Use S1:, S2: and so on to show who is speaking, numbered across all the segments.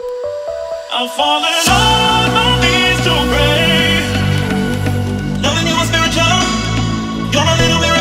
S1: I'm falling on my knees to pray. Loving you is spiritual. You're a little miracle.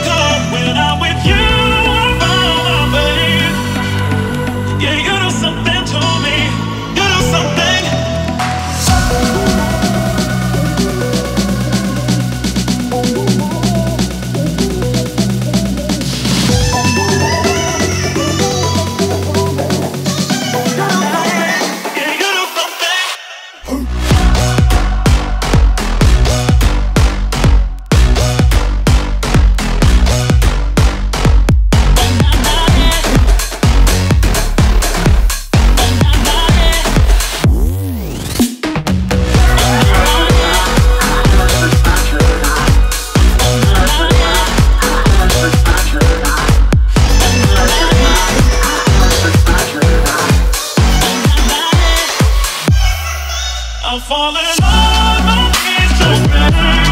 S1: falling in love, my hands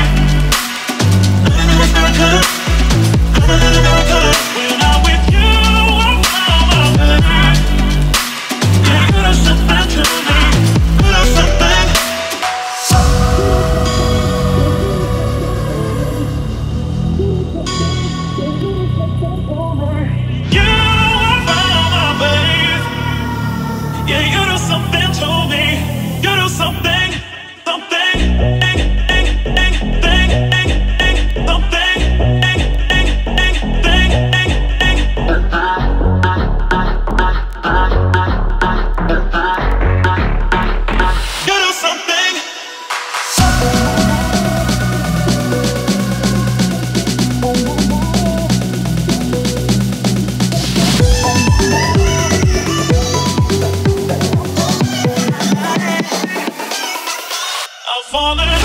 S1: falling